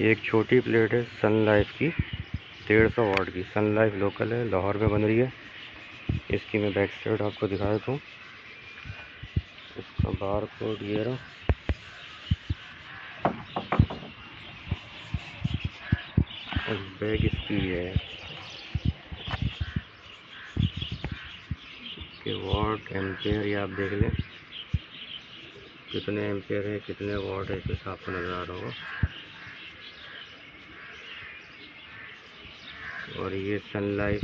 एक छोटी प्लेट है सन लाइफ की, डेढ़ सौ वाट की। सन लाइफ लोकल है, लाहौर में बन रही है। इसकी मैं बैक साइड आपको दिखा देता हूँ। इसका बार कोड ये रहा। और बैग इसकी है के वाट एम्पेयर ये आप देख लें। कितने एम्पेयर है, कितने वाट है, इस हिसाब से नज़र आ रहा होगा। और ये सनलाइफ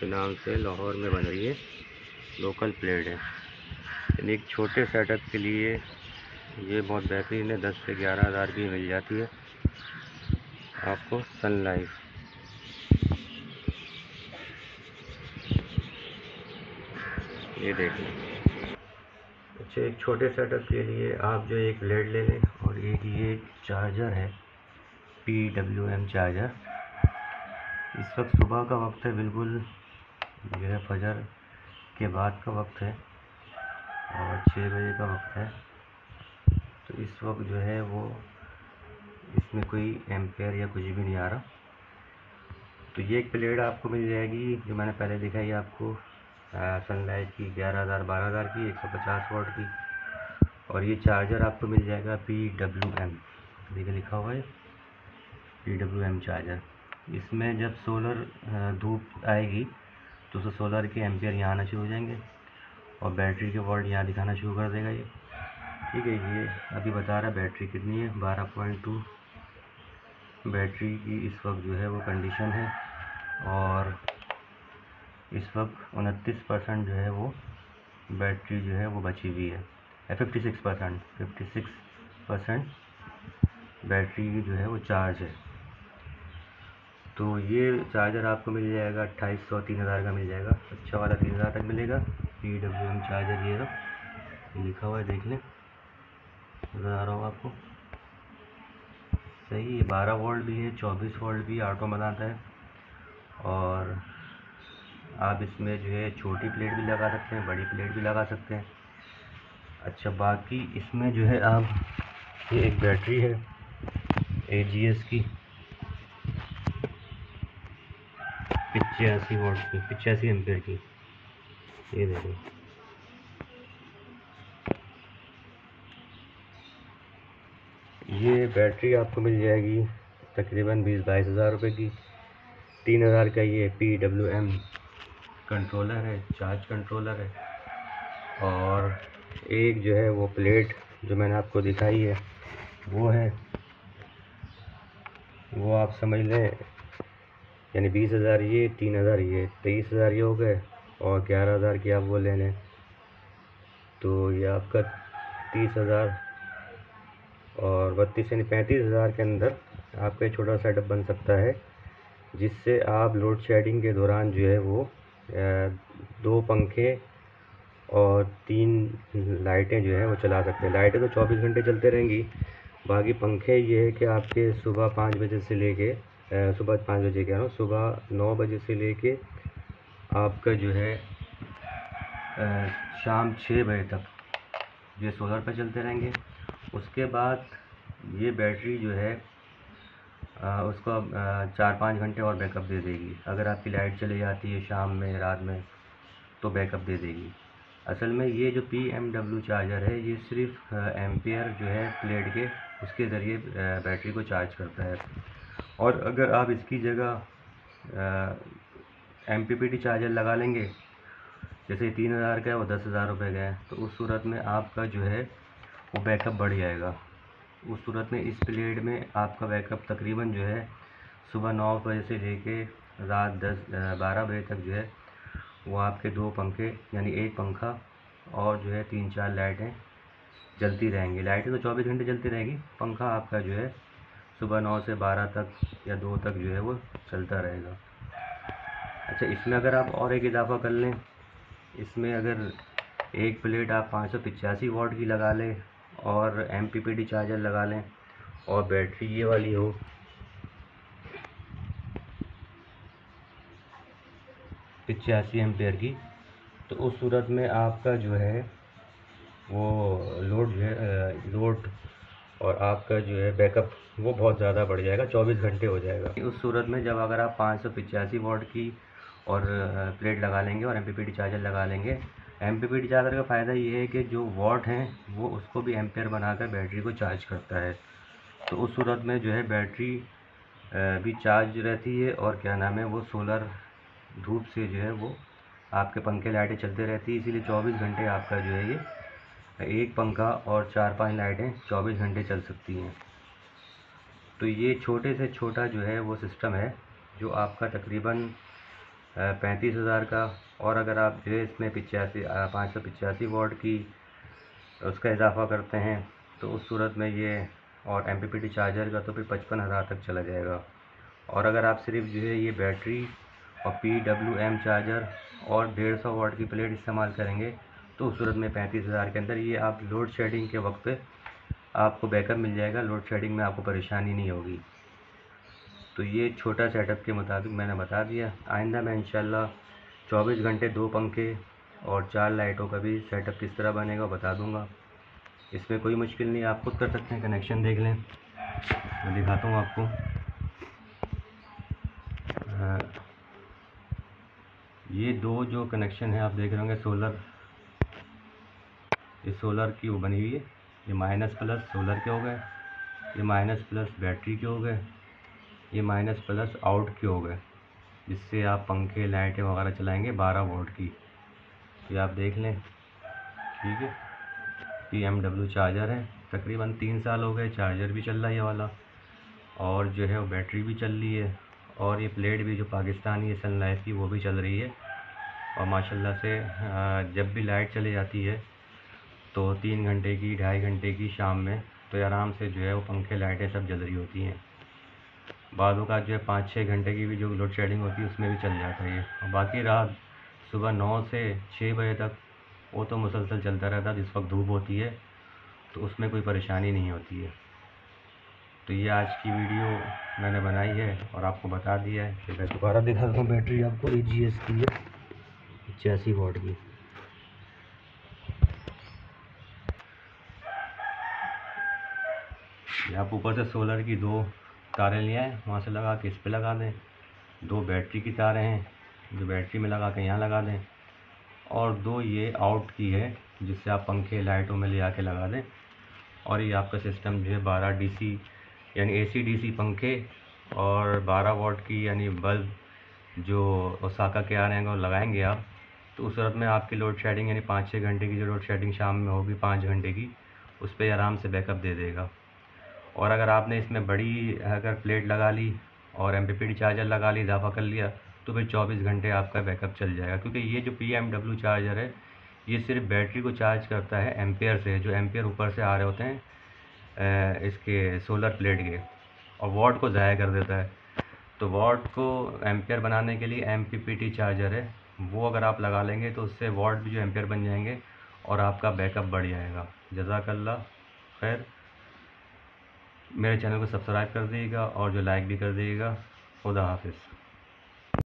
के नाम से लाहौर में बन रही है। लोकल प्लेट है। यानी एक छोटे सेटअप के लिए ये बहुत बेहतरीन है। दस से ग्यारह हज़ार की मिल जाती है आपको सनलाइफ ये देखें अच्छा एक छोटे सेटअप के लिए आप जो एक लेड ले लें और एक ये चार्जर है पी डब्ल्यू एम चार्जर इस वक्त सुबह का वक्त है, बिल्कुल जो है फजर के बाद का वक्त है और छः बजे का वक्त है। तो इस वक्त जो है वो इसमें कोई एम्पेयर या कुछ भी नहीं आ रहा। तो ये एक प्लेट आपको मिल जाएगी, जो मैंने पहले दिखाई आपको सनलाइट की ग्यारह हज़ार, बारह हज़ार की, एक सौ पचास वाट की। और ये चार्जर आपको मिल जाएगा पी डब्ल्यू एम देखिए लिखा हुआ है पी डब्ल्यू एम चार्जर इसमें जब सोलर धूप आएगी तो उससे सोलर के एम्पियर यहाँ आना शुरू हो जाएँगे और बैटरी के वोल्ट यहाँ दिखाना शुरू कर देगा ये। ठीक है, ये अभी बता रहा है बैटरी कितनी है? बारह पॉइंट टू बैटरी की इस वक्त जो है वो कंडीशन है और इस वक्त उनतीस परसेंट जो है वो बैटरी जो है वो बची हुई है। Fifty six percent fifty six percent battery जो है वो चार्ज है। तो ये चार्जर आपको मिल जाएगा अट्ठाईस सौ, तीन हज़ार का मिल जाएगा। अच्छा वाला तीन हज़ार तक मिलेगा। पी डब्ल्यू एम चार्जर ये रहा। लिखा हुआ है, देख लें। नज़र आ रहा होगा आपको। सही है बारह वोल्ट भी है, चौबीस वोल्ट भी ऑटो बनाता है। और आप इसमें जो है छोटी प्लेट भी लगा सकते हैं, बड़ी प्लेट भी लगा सकते हैं। अच्छा बाकी इसमें जो है आप, ये एक बैटरी है ए की। पिचासी वोल्ट की, पिचासी एम्पेयर की। ये देखो। ये बैटरी आपको मिल जाएगी तकरीबन बीस बाईस हज़ार रुपये की। तीन हज़ार का ये पी डब्ल्यू एम कंट्रोलर है चार्ज कंट्रोलर है। और एक जो है वो प्लेट जो मैंने आपको दिखाई है, वो है, वो आप समझ लें यानी बीस हज़ार ये, तीन हज़ार ये, तेईस हज़ार ये हो गए और ग्यारह हज़ार की आप वो ले लें। तो ये आपका तीस हज़ार और बत्तीस यानी पैंतीस हज़ार के अंदर आपका छोटा सेटअप बन सकता है, जिससे आप लोड शेडिंग के दौरान जो है वो दो पंखे और तीन लाइटें जो है वो चला सकते हैं। लाइटें तो चौबीस घंटे चलते रहेंगी। बाकी पंखे ये है कि आपके सुबह पाँच बजे से लेके सुबह पाँच बजे कह रहा हूँ। सुबह नौ बजे से लेके आपका जो है शाम छः बजे तक ये सोलर पर चलते रहेंगे। उसके बाद ये बैटरी जो है उसको चार पाँच घंटे और बैकअप दे देगी। अगर आपकी लाइट चली जाती है शाम में, रात में तो बैकअप दे देगी। असल में ये जो पी एम डब्ल्यू चार्जर है, ये सिर्फ़ एम्पियर जो है, प्लेट के, उसके ज़रिए बैटरी को चार्ज करता है। और अगर आप इसकी जगह एम पी चार्जर लगा लेंगे, जैसे तीन हज़ार का है, वो दस हज़ार रुपये का है तो उस सूरत में आपका जो है, वो बैकअप बढ़ जाएगा। उस सूरत में, इस प्लेट में आपका बैकअप तकरीबन जो है, सुबह नौ बजे से लेके रात दस बारह बजे तक जो है, वो आपके दो पंखे, यानी एक पंखा और जो है तीन चार लाइटें जलती रहेंगी। लाइटें तो चौबीस घंटे जलती रहेगी, पंखा आपका जो है सुबह नौ से बारह तक या दो तक जो है वो चलता रहेगा। अच्छा इसमें अगर आप और एक इजाफ़ा कर लें, इसमें अगर एक प्लेट आप पाँच सौ पिचासी वाट की लगा लें और M P P T charger लगा लें और बैटरी ये वाली हो, पिचासी एम्पेयर की तो उस सूरत में आपका जो है वो लोड जो है लोड और आपका जो है बैकअप वो बहुत ज़्यादा बढ़ जाएगा, चौबीस घंटे हो जाएगा। उस सूरत में जब अगर आप पाँच सौ की और प्लेट लगा लेंगे और एम पी चार्जर लगा लेंगे एम पी चार्जर का फ़ायदा ये है कि जो वॉट हैं वो उसको भी एम्पेयर बनाकर बैटरी को चार्ज करता है। तो उस सूरत में जो है बैटरी भी चार्ज रहती है और क्या नाम है वो सोलर धूप से जो है वो आपके पंखे लाइटें चलते रहती है, इसीलिए चौबीस घंटे आपका जो है ये एक पंखा और चार पाँच लाइटें चौबीस घंटे चल सकती हैं। तो ये छोटे से छोटा जो है वो सिस्टम है, जो आपका तकरीबन पैंतीस हज़ार का। और अगर आप जो है इसमें पिचासी पाँच सौ पिचासी वॉट की उसका इजाफ़ा करते हैं तो उस सूरत में ये और एमपीपीटी चार्जर का तो फिर पचपन हज़ार तक चला जाएगा। और अगर आप सिर्फ़ जो है ये बैटरी और पी डब्ल्यू एम चार्जर और डेढ़ सौ वाट की प्लेट इस्तेमाल करेंगे तो उस सूरत में पैंतीस हज़ार के अंदर ये आप लोड शेडिंग के वक्त आपको बैकअप मिल जाएगा, लोड शेडिंग में आपको परेशानी नहीं होगी। तो ये छोटा सेटअप के मुताबिक मैंने बता दिया। आइंदा मैं इंशाल्लाह चौबीस घंटे दो पंखे और चार लाइटों का भी सेटअप किस तरह बनेगा बता दूँगा। इसमें कोई मुश्किल नहीं, आप खुद कर सकते हैं कनेक्शन देख लें। मैं दिखाता हूँ आपको। ये दो जो कनेक्शन है, आप देख रहे होंगे सोलर ये सोलर की वो बनी हुई है। ये माइनस प्लस सोलर के हो गए। ये माइनस प्लस बैटरी के हो गए। ये माइनस प्लस आउट के हो गए। जिससे आप पंखे, लाइटें वगैरह चलाएँगे बारह वोल्ट की। ये आप देख लें। ठीक है। पी एम डब्ल्यू चार्जर है। तकरीबन तीन साल हो गए। चार्जर भी चल रहा है ये वाला। और जो है वो बैटरी भी चल रही है। और ये प्लेट भी जो पाकिस्तानी है सन लाइफ की, वो भी चल रही है। और माशाल्लाह से जब भी लाइट चली जाती है तो तीन घंटे की, ढाई घंटे की शाम में तो आराम से जो है वो पंखे, लाइटें सब जल रही होती हैं। बादों का जो है पाँच छः घंटे की भी जो लोड शेडिंग होती है, उसमें भी चल जाता है ये। और बाकी रात सुबह नौ से छः बजे तक वो तो मुसलसल चलता रहता है, जिस वक्त धूप होती है तो उसमें कोई परेशानी नहीं होती है। तो ये आज की वीडियो मैंने बनाई है और आपको बता दिया है। कि मैं दोबारा दिखा दूँ बैटरी आपको ए जी एस की है, पचासी वोट की। आप ऊपर से सोलर की दो तारें ले आए, वहाँ से लगा के इस पर लगा दें। दो बैटरी की तारें हैं, जो बैटरी में लगा के यहाँ लगा दें। और दो ये आउट की है, जिससे आप पंखे लाइटों में ले आके लगा दें। और ये आपका सिस्टम जो है बारह डीसी यानी एसी डीसी पंखे और 12 वॉट की, यानी बल्ब जो ओसाका के आ रहे हैं वो लगाएँगे आप तो उस सूरत में आपकी लोड शेडिंग यानी पाँच छः घंटे की जो लोड शेडिंग शाम में होगी, पाँच घंटे की, उस पर आराम से बैकअप दे देगा। और अगर आपने इसमें बड़ी, अगर प्लेट लगा ली और एमपीपीटी चार्जर लगा ली, इजाफा कर लिया तो फिर चौबीस घंटे आपका बैकअप चल जाएगा। क्योंकि ये जो पी चार्जर है, ये सिर्फ़ बैटरी को चार्ज करता है एम्पेयर से, जो एम्पेयर ऊपर से आ रहे होते हैं इसके सोलर प्लेट के, और वॉट को ज़ाया कर देता है। तो वॉट को एम्पेयर बनाने के लिए एमपीपीटी चार्जर है, वो अगर आप लगा लेंगे तो उससे वॉट भी जो एम्पेयर बन जाएँगे और आपका बैकअप बढ़ जाएगा। जजाकल्ला, खैर। मेरे चैनल को सब्सक्राइब कर दीजिएगा और जो लाइक भी कर दीजिएगा खुदा हाफिज़।